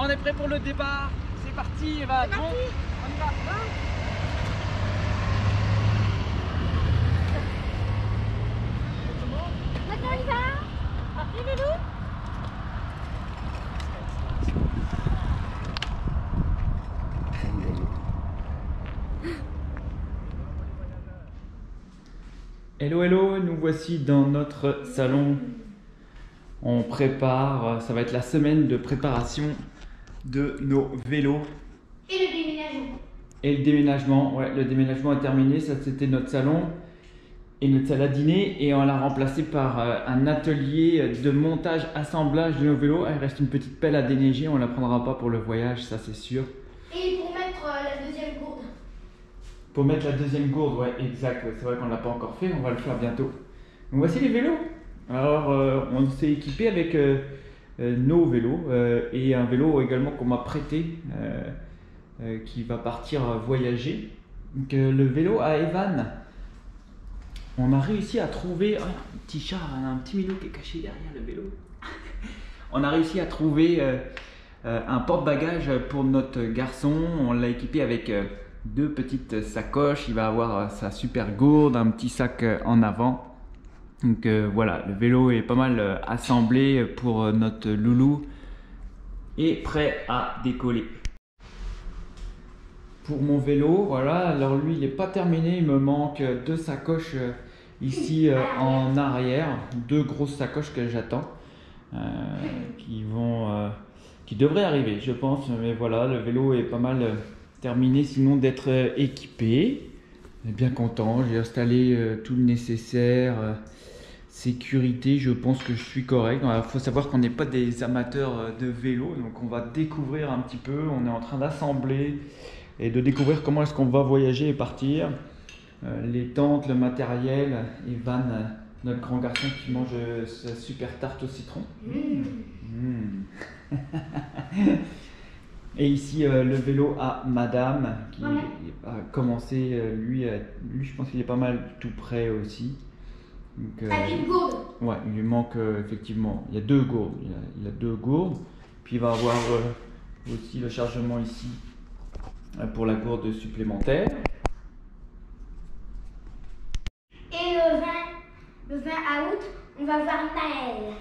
On est prêt pour le départ. C'est parti, Eva. Bon, parti. on y va. Maintenant il va Parti Loulou Hello, hello, nous voici dans notre salon. On prépare, ça va être la semaine de préparation de nos vélos Et le déménagement. et le déménagement. Ouais, le déménagement est terminé, ça c'était notre salon et notre salle à dîner et on l'a remplacé par euh, un atelier de montage, assemblage de nos vélos. Il reste une petite pelle à déneiger, on la prendra pas pour le voyage, ça c'est sûr. Et pour mettre euh, la deuxième gourde. Pour mettre la deuxième gourde, ouais, exact. ouais, c'est vrai qu'on l'a pas encore fait, on va le faire bientôt. Donc voici les vélos. Alors, euh, on s'est équipé avec euh, nos vélos euh, et un vélo également qu'on m'a prêté euh, euh, qui va partir euh, voyager. Donc, euh, le vélo à Evan. On a réussi à trouver oh, un petit chat, un petit minou qui est caché derrière le vélo. on a réussi à trouver euh, euh, un porte-bagages pour notre garçon. On l'a équipé avec euh, deux petites sacoches. Il va avoir euh, sa super gourde, un petit sac euh, en avant. Donc euh, voilà, le vélo est pas mal euh, assemblé pour euh, notre loulou et prêt à décoller. Pour mon vélo, voilà, alors lui il n'est pas terminé, il me manque deux sacoches ici en arrière, deux grosses sacoches que j'attends, qui vont, qui devraient arriver, je pense. Mais voilà, le vélo est pas mal terminé, sinon d'être équipé. Bien content, j'ai installé tout le nécessaire. Sécurité, je pense que je suis correct. Il faut savoir qu'on n'est pas des amateurs euh, de vélo, donc on va découvrir un petit peu. On est en train d'assembler et de découvrir comment est-ce qu'on va voyager et partir. Euh, les tentes, le matériel, Evan, euh, notre grand garçon qui mange sa super tarte au citron. Mm. Et ici, euh, le vélo à Madame, qui a commencé, euh, lui, lui, je pense qu'il est pas mal tout prêt aussi. Donc, euh, Avec une gourde. ouais, il lui manque euh, effectivement, il y a deux gourdes, il a, il a deux gourdes, puis il va avoir euh, aussi le chargement ici euh, pour la gourde supplémentaire. Et le 20, le 20 août, on va voir Naël.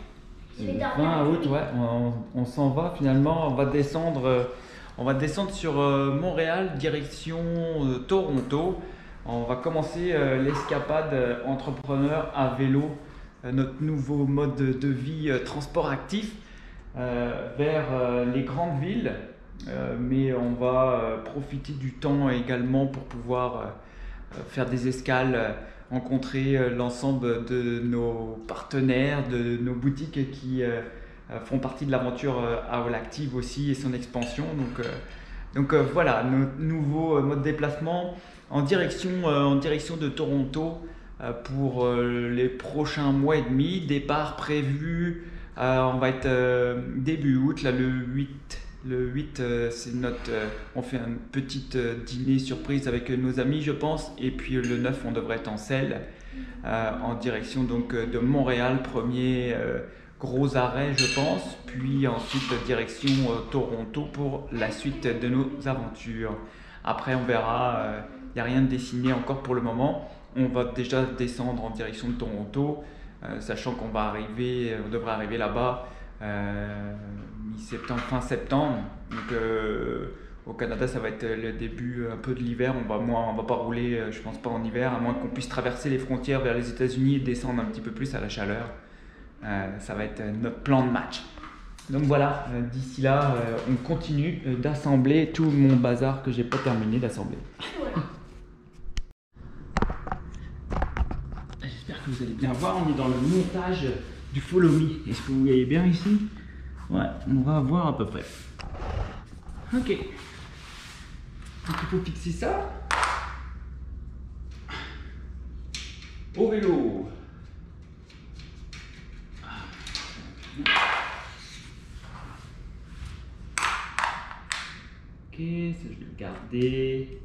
Je vais Le dormir 20 avec août, ouais, on, on s'en va finalement, on va descendre, euh, on va descendre sur euh, Montréal, direction euh, Toronto. On va commencer euh, l'escapade euh, entrepreneur à vélo, euh, notre nouveau mode de, vie transport actif vers les grandes villes. Mais on va profiter du temps également pour pouvoir faire des escales, rencontrer l'ensemble de nos partenaires, de nos boutiques qui font partie de l'aventure euh, AOL Active aussi et son expansion. Donc, voilà, notre nouveau mode de déplacement en direction, euh, en direction de Toronto euh, pour euh, les prochains mois et demi. Départ prévu, on va être début août, là, le 8. Le 8, euh, c'est notre. on fait un petit dîner surprise avec nos amis, je pense. Et puis le 9, on devrait être en selle, en direction donc de Montréal, premier gros arrêt, je pense. Puis ensuite, direction Toronto pour la suite de nos aventures. Après, on verra. N'y a rien de dessiné encore pour le moment. On va déjà descendre en direction de Toronto, euh, sachant qu'on va arriver, on devrait arriver là-bas euh, mi-septembre, fin septembre. Donc euh, au Canada, ça va être le début un peu de l'hiver. On va moins, on va pas rouler, euh, je pense pas en hiver, à moins qu'on puisse traverser les frontières vers les États-Unis et descendre un petit peu plus à la chaleur. Euh, ça va être notre plan de match. Donc voilà, euh, d'ici là, euh, on continue euh, d'assembler tout mon bazar que j'ai pas terminé d'assembler. Voilà. J'espère vous allez bien voir. On est dans le montage du Follow Me. Est-ce que vous voyez bien ici? Ouais, on va voir à peu près. Ok. Donc il faut fixer ça. Au vélo. Ok, ça je vais le garder.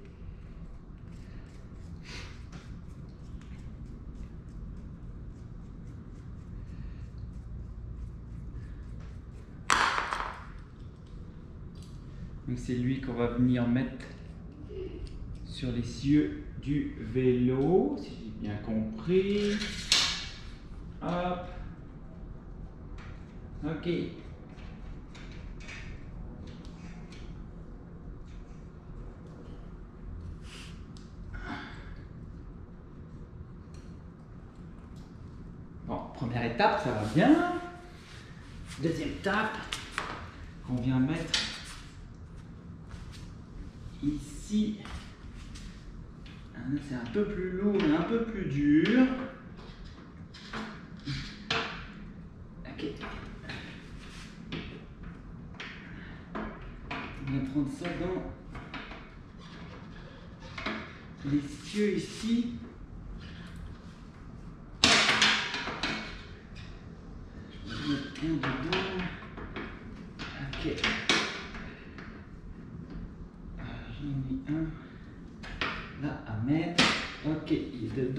C'est lui qu'on va venir mettre sur les cieux du vélo, si j'ai bien compris. Hop. Ok. Bon, première étape, ça va bien. Deuxième étape, on vient mettre ici. Ah, c'est un peu plus lourd et un peu plus dur. Ok. On va prendre ça dans les cieux ici. Je vais mettre un dedans. Ok. J'en ai mis un là à mettre. Ok, il est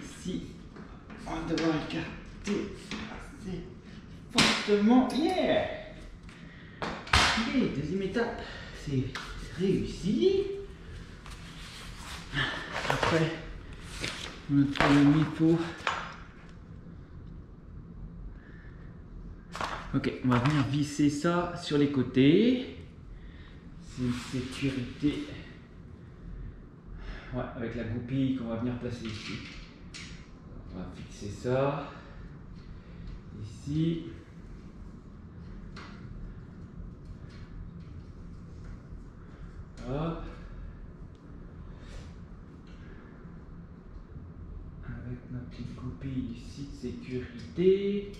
Ici, on va devoir écarter assez fortement. Yeah! Deuxième étape, c'est réussi. Après, notre mi-pot. Ok, on va venir visser ça sur les côtés. C'est une sécurité. Ouais, avec la goupille qu'on va venir placer ici. On va fixer ça. Ici. Hop. Avec notre petite goupille ici de sécurité.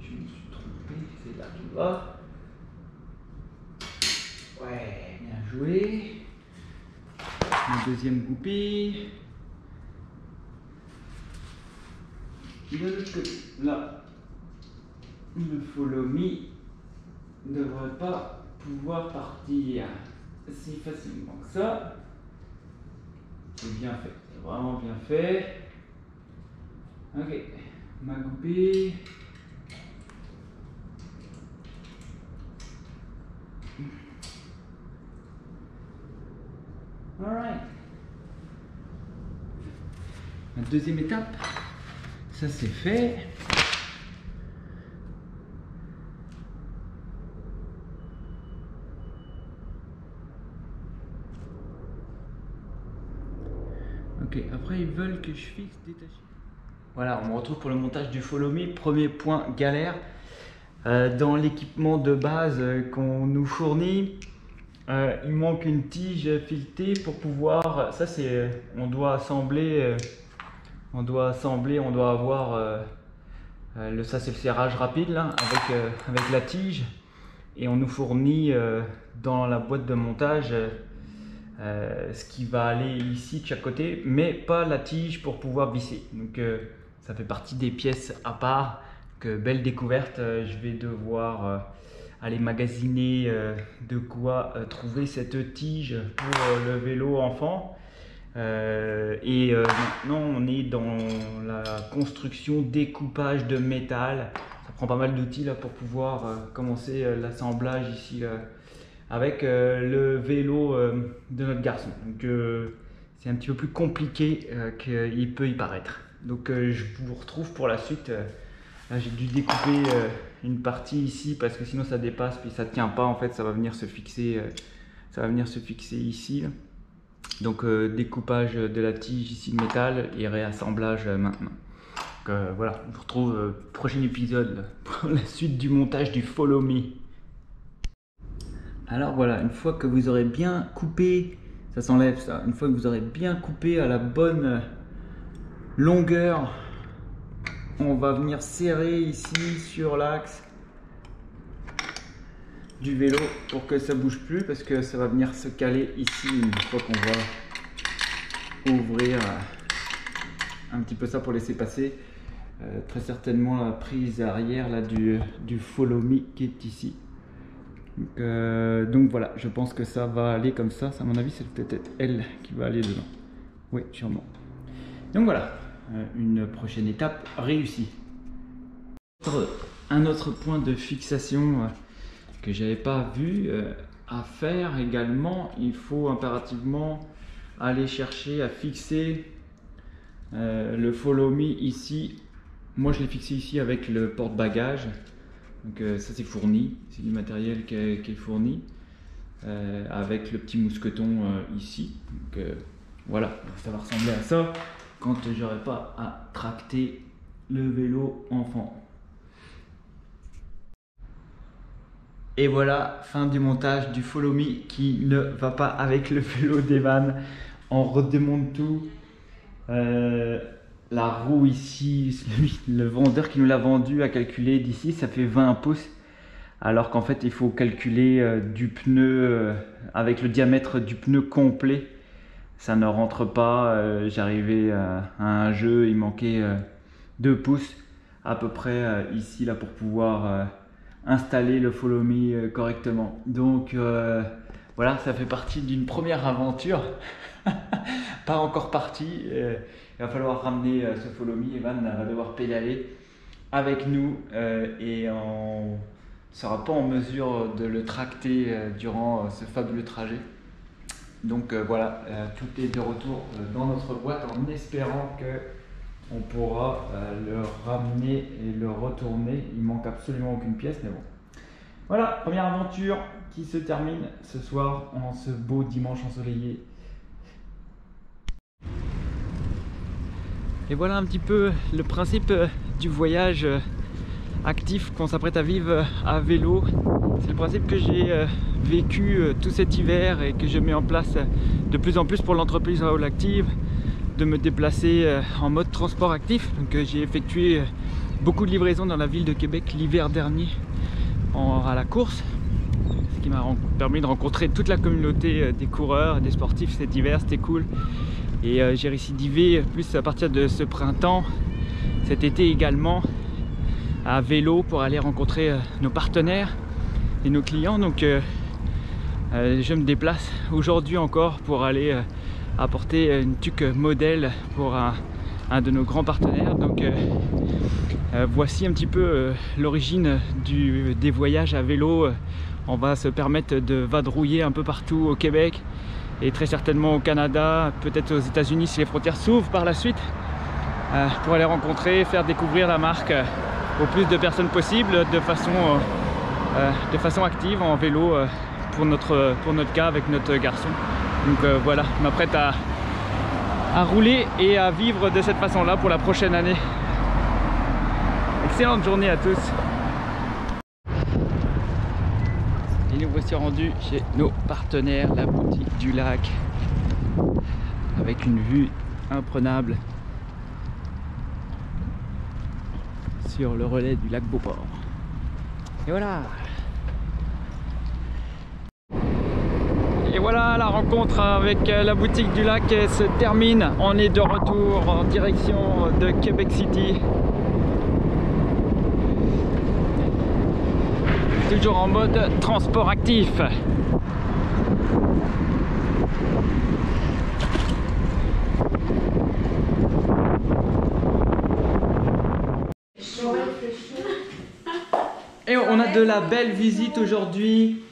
Je me suis trompé, c'est là qui va. Ouais, bien joué. Ma deuxième goupille. De l'autre côté, là, ne devrait pas pouvoir partir si facilement que ça. C'est bien fait, c'est vraiment bien fait. Ok, ma goupille. Alright. La deuxième étape, ça c'est fait. Ok, ils veulent que je fixe détaché. Voilà, on me retrouve pour le montage du Follow Me. Premier point galère. Euh, dans l'équipement de base euh, qu'on nous fournit, euh, il manque une tige filetée pour pouvoir. Ça, c'est. On doit assembler. on doit assembler, on doit avoir. le, ça, c'est le serrage rapide avec, avec la tige. Et on nous fournit dans la boîte de montage. Euh, ce qui va aller ici de chaque côté, mais pas la tige pour pouvoir visser. Donc euh, ça fait partie des pièces à part. Que belle découverte, euh, je vais devoir aller magasiner de quoi trouver cette tige pour le vélo enfant. Et maintenant on est dans la construction, découpage de métal. Ça prend pas mal d'outils pour pouvoir commencer l'assemblage ici avec euh, le vélo euh, de notre garçon. Donc euh, c'est un petit peu plus compliqué qu'il peut y paraître. Donc je vous retrouve pour la suite. Là j'ai dû découper une partie ici parce que sinon ça dépasse puis ça tient pas en fait, ça va venir se fixer, ça va venir se fixer ici. Donc découpage de la tige ici de métal et réassemblage maintenant. Donc euh, voilà, on vous retrouve prochain épisode pour la suite du montage du Follow Me. Alors voilà, une fois que vous aurez bien coupé, ça s'enlève ça, une fois que vous aurez bien coupé à la bonne euh, longueur, on va venir serrer ici sur l'axe du vélo pour que ça bouge plus parce que ça va venir se caler ici une fois qu'on va ouvrir euh, un petit peu ça pour laisser passer euh, très certainement la prise arrière du, du follow me qui est ici donc, euh, donc voilà je pense que ça va aller comme ça, à mon avis c'est peut-être elle qui va aller dedans Oui, sûrement. Donc voilà, euh, une prochaine étape réussie. Un autre point de fixation euh, que j'avais pas vu à faire également, il faut impérativement aller chercher à fixer le follow me ici. Moi je l'ai fixé ici avec le porte-bagages. Donc ça c'est fourni, c'est du matériel qui est, fourni. avec le petit mousqueton ici. Donc voilà, ça va ressembler à ça quand j'aurai pas à tracter le vélo enfant. Et voilà, fin du montage du Follow Me qui ne va pas avec le vélo d'Evan. On redémonte tout. La roue ici, le vendeur qui nous l'a vendu a calculé d'ici, ça fait 20 pouces. Alors qu'en fait, il faut calculer euh, du pneu euh, avec le diamètre du pneu complet ça ne rentre pas. Euh, j'arrivais à, un jeu, il manquait 2 euh, pouces à peu près ici là pour pouvoir installer le follow me correctement. Donc voilà, ça fait partie d'une première aventure. pas encore parti. Il va falloir ramener ce follow me. Evan va devoir pédaler avec nous et on ne sera pas en mesure de le tracter durant ce fabuleux trajet. Donc euh, voilà, euh, tout est de retour euh, dans notre boîte en espérant que on pourra le ramener et le retourner. Il manque absolument aucune pièce, mais bon. Voilà, première aventure qui se termine ce soir en ce beau dimanche ensoleillé. Et voilà un petit peu le principe du voyage actif qu'on s'apprête à vivre à vélo. C'est le principe que j'ai euh, vécu euh, tout cet hiver et que je mets en place euh, de plus en plus pour l'entreprise Raoul Active de me déplacer en mode transport actif. Donc j'ai effectué beaucoup de livraisons dans la ville de Québec l'hiver dernier à la course, ce qui m'a permis de rencontrer toute la communauté des coureurs, des sportifs cet hiver, c'était cool. Et j'ai récidivé plus à partir de ce printemps, cet été également, à vélo pour aller rencontrer euh, nos partenaires et nos clients. Donc euh, euh, je me déplace aujourd'hui encore pour aller apporter une tuque modèle pour un, de nos grands partenaires. Donc voici un petit peu l'origine des voyages à vélo. On va se permettre de vadrouiller un peu partout au Québec et très certainement au Canada, peut-être aux États-Unis si les frontières s'ouvrent par la suite, pour aller rencontrer, faire découvrir la marque au plus de personnes possible de façon, euh, euh, de façon active en vélo euh, pour, notre, pour notre cas avec notre garçon. Donc voilà, je m'apprête à, à rouler et à vivre de cette façon-là pour la prochaine année. Excellente journée à tous. Rendus chez nos partenaires, la boutique du lac, avec une vue imprenable sur le relais du lac Beauport. Et voilà Et voilà, la rencontre avec la boutique du lac se termine. On est de retour en direction de Québec City. Toujours en mode transport actif. Et on a de la belle visite aujourd'hui.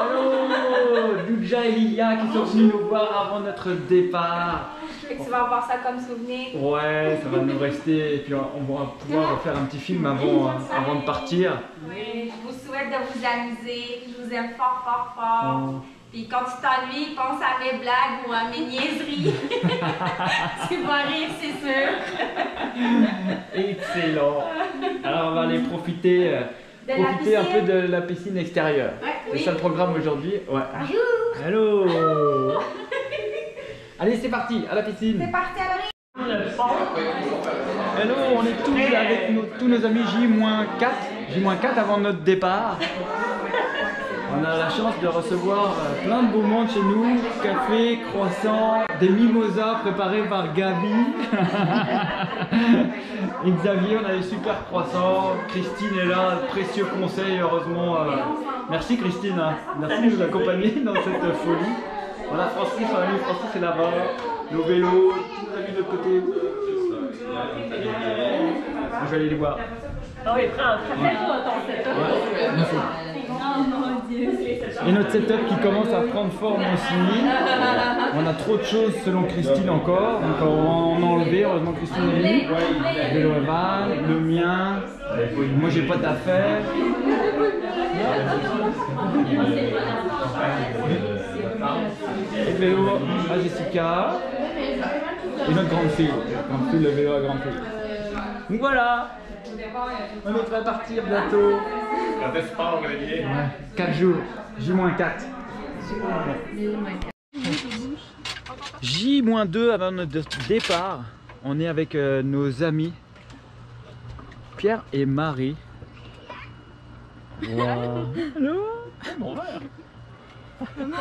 Allô Doudja et Lilia qui sont venus nous voir avant notre départ. Que tu vas avoir ça comme souvenir. Ouais, ça va nous rester et puis on va pouvoir faire un petit film avant, avant de partir. Oui, je vous souhaite de vous amuser. Je vous aime fort, fort, fort. Oh. Puis quand tu t'ennuies, pense à mes blagues ou à mes niaiseries. tu vas rire, c'est sûr. Excellent. Alors on va aller profiter, euh, profiter un peu de la piscine extérieure. c'est ça le programme aujourd'hui? Ouais. Bonjour. Hello. Allez, c'est parti, à la piscine. C'est parti, à la Hello, on est tous avec tous nos amis J-4, J-4 avant notre départ. On a la chance de recevoir euh, plein de beaux monde chez nous. Café, croissant, des mimosas préparés par Gabi. Et Xavier, on a des super croissants. Christine est là, précieux conseil, heureusement. Euh, merci Christine, hein. merci de nous accompagner dans cette folie. On a Francis, on a mis Francis est là-bas. nos vélos, tout a mis de côté. Je vais aller les voir. Ah oui, prends, fais-toi ton setup. Oh mon dieu. Et notre setup qui commence à prendre forme aussi. On a trop de choses selon Christine encore. Donc on va en enlever. Heureusement Christine est venue. Le vélo Evan, le mien. Moi j'ai pas d'affaires. Le vélo à Jessica. Et notre grande fille. Grande fille, le vélo à grande fille. Donc voilà. On devrait partir bientôt. Quand est-ce qu'on Olivier 4 jours. J-4. J-2 avant notre départ. On est avec euh, nos amis Pierre et Marie. Wow. Allô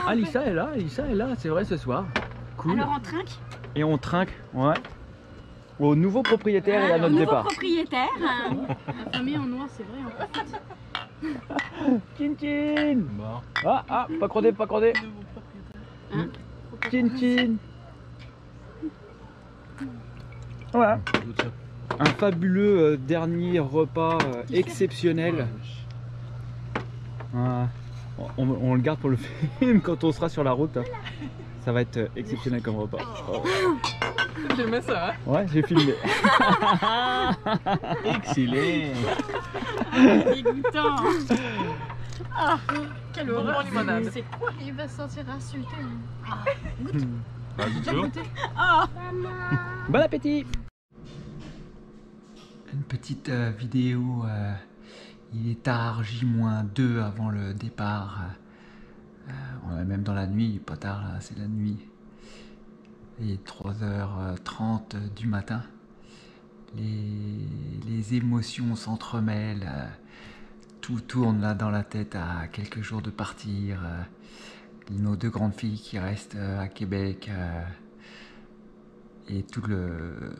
Alissa est là, Alissa est là, c'est vrai ce soir. Cool. Alors on trinque Et on trinque, ouais. Au nouveau propriétaire et à notre Nouveau départ. propriétaire. La famille en noir, c'est vrai. En fait. Ah ah, pas crodé, pas crodé. Chin chin Voilà. Un fabuleux euh, dernier repas euh, exceptionnel. Voilà. On, on le garde pour le film quand on sera sur la route. hein. Ça va être euh, exceptionnel comme repas. Oh. J'aimais ça, hein Ouais, j'ai filmé. Excellent Dégoûtant. Ah, quelle horreur. limonade. C'est quoi Il va se sentir insulté. Vas-y, tu veux Bon appétit Une petite euh, vidéo, euh, il est tard, J-2 avant le départ. Euh, on est même dans la nuit, pas tard c'est la nuit. Il est 3h30 du matin. Les, émotions s'entremêlent, tout tourne là dans la tête à quelques jours de partir. nos deux grandes filles qui restent à Québec. euh, et tout le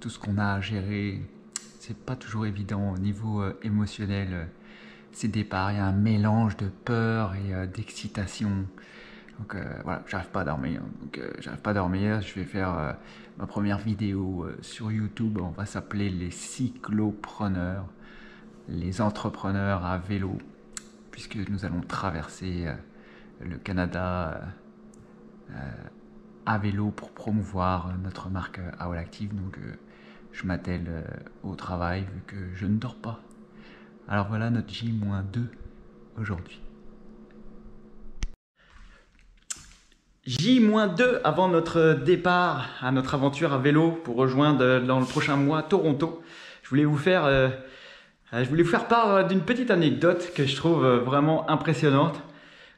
tout ce qu'on a à gérer, c'est pas toujours évident au niveau euh, émotionnel. euh, ces départs, il y a un mélange de peur et euh, d'excitation. Donc voilà, j'arrive pas à dormir. Donc j'arrive pas à dormir. Je vais faire ma première vidéo sur YouTube. On va s'appeler les cyclopreneurs, les entrepreneurs à vélo, puisque nous allons traverser le Canada. à vélo pour promouvoir notre marque AOL Active. Donc je m'attelle euh, au travail vu que je ne dors pas. Alors voilà notre J-2 aujourd'hui. J-2 avant notre départ à notre aventure à vélo pour rejoindre euh, dans le prochain mois Toronto. Je voulais vous faire, euh, je voulais vous faire part d'une petite anecdote que je trouve vraiment impressionnante.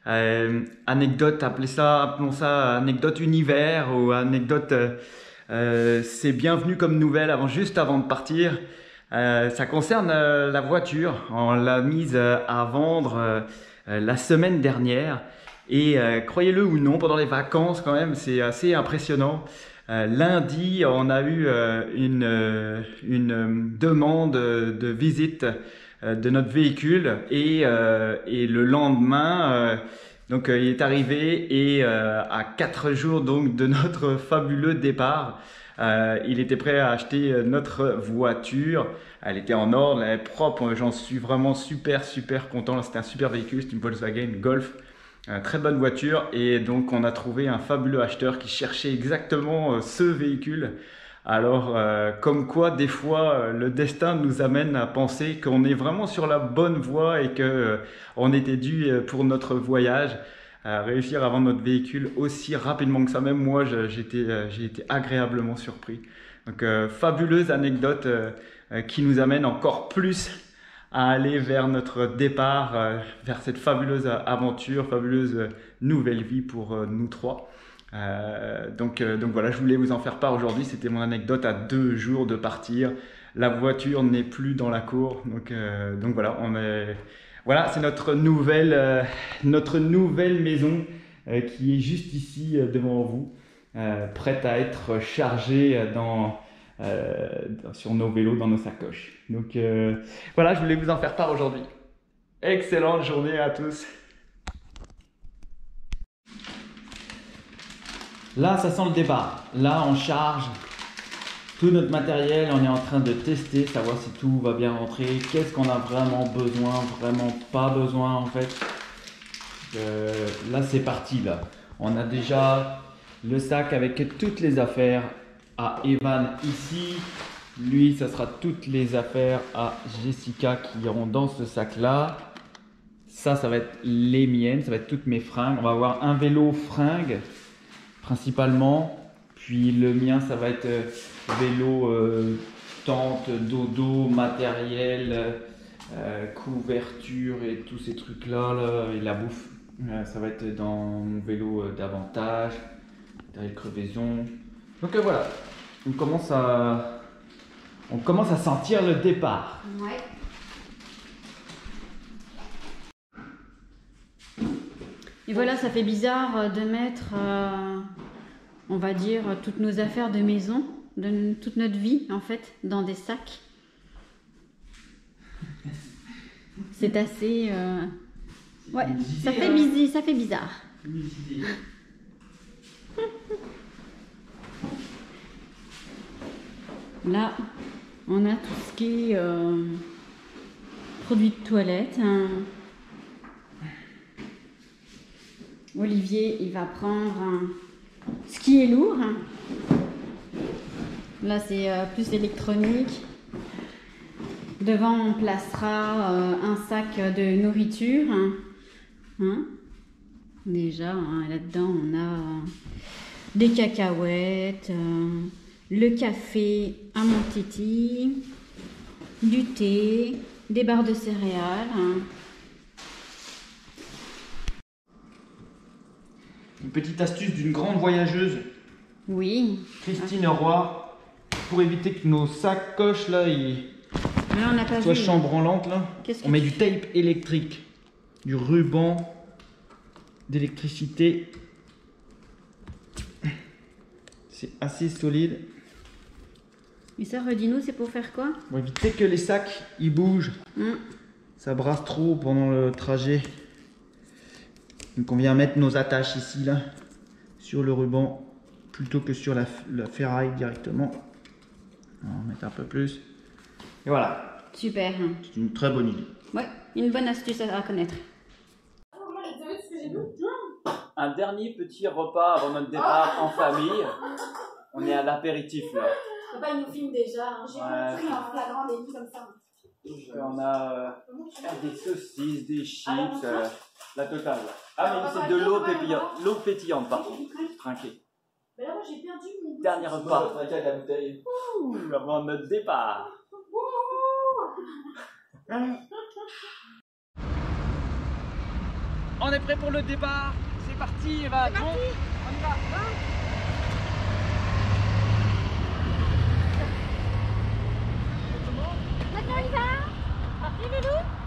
Anecdote, appelez ça, appelons ça anecdote univers ou anecdote, euh, c'est bienvenu comme nouvelle avant, juste avant de partir. Euh, ça concerne euh, la voiture. On l'a mise à vendre la semaine dernière. Et croyez-le ou non, pendant les vacances quand même, c'est assez impressionnant. Lundi, on a eu une, demande de visite de notre véhicule et, le lendemain, donc euh, il est arrivé et euh, à quatre jours donc de notre fabuleux départ, euh, il était prêt à acheter notre voiture. Elle était en ordre, elle est propre. J'en suis vraiment super super content. C'était un super véhicule, c'est une Volkswagen Golf. Une très bonne voiture et donc on a trouvé un fabuleux acheteur qui cherchait exactement ce véhicule. Alors euh, comme quoi des fois euh, le destin nous amène à penser qu'on est vraiment sur la bonne voie et que euh, on était dû euh, pour notre voyage à réussir à vendre notre véhicule aussi rapidement que ça. Même moi j'ai été agréablement surpris. Donc fabuleuse anecdote qui nous amène encore plus à aller vers notre départ, vers cette fabuleuse aventure, fabuleuse nouvelle vie pour nous trois. Euh, donc, euh, donc voilà, je voulais vous en faire part aujourd'hui. C'était mon anecdote à deux jours de partir. La voiture n'est plus dans la cour. Donc, euh, donc voilà, on est, voilà, c'est notre nouvelle, euh, notre nouvelle maison euh, qui est juste ici devant vous, prête à être chargée dans, sur nos vélos, dans nos sacoches. Donc voilà, je voulais vous en faire part aujourd'hui. Excellente journée à tous. Là, ça sent le départ. Là, on charge tout notre matériel. On est en train de tester, savoir si tout va bien rentrer. Qu'est-ce qu'on a vraiment besoin, vraiment pas besoin en fait? Euh, là, c'est parti. Là, on a déjà le sac avec toutes les affaires à Evan ici. Lui, ça sera toutes les affaires à Jessica qui iront dans ce sac-là. Ça, ça va être les miennes, ça va être toutes mes fringues. On va avoir un vélo fringue principalement. Puis le mien, ça va être euh, vélo, euh, tente, dodo, matériel, euh, couverture et tous ces trucs-là. Là, et la bouffe, ça va être dans mon vélo davantage, derrière crevaison. Donc voilà, on commence à, on commence à sentir le départ. Ouais. Et voilà, ça fait bizarre euh, de mettre, euh, on va dire, toutes nos affaires de maison, de toute notre vie, en fait, dans des sacs. C'est assez. euh, Ouais, ça fait, bisi- ça fait bizarre. Là, on a tout ce qui est euh, produits de toilette. hein. Olivier, il va prendre ce qui est lourd. Là, c'est euh, plus électronique. Devant, on placera euh, un sac de nourriture. hein? Déjà, hein, là-dedans, on a euh, des cacahuètes, le café à mon du thé, des barres de céréales. hein. Une petite astuce d'une grande voyageuse, Oui. Christine Roy, pour éviter que nos sacoches là, ils Mais là, on pas soient vu. chambranlantes là. On met du tape électrique, du ruban d'électricité. C'est assez solide. Et ça, redis-nous, c'est pour faire quoi? Pour éviter que les sacs ils bougent. Hum, Ça brasse trop pendant le trajet. Donc on vient mettre nos attaches ici là sur le ruban plutôt que sur la, la ferraille directement. On va en mettre un peu plus. Et voilà, Super. hein. c'est une très bonne idée. Ouais, une bonne astuce à connaître. Un dernier petit repas avant notre départ en famille. On est à l'apéritif là. Papa, il nous filme déjà. hein. J'ai Ouais. compris en flagrant des vues comme ça. On a euh, des saucisses, des chips, euh, la totale. Ah, mais c'est de l'eau pétillante. L'eau pétillante, par contre. Trinquée. Mais là, moi, j'ai perdu mon. Dernier repas. Trinquée avec la bouteille. Ouh, avant notre départ. On est prêt pour le départ. C'est parti, Eva. C'est parti. On y va. Hein Maintenant, on y va Parti, loulou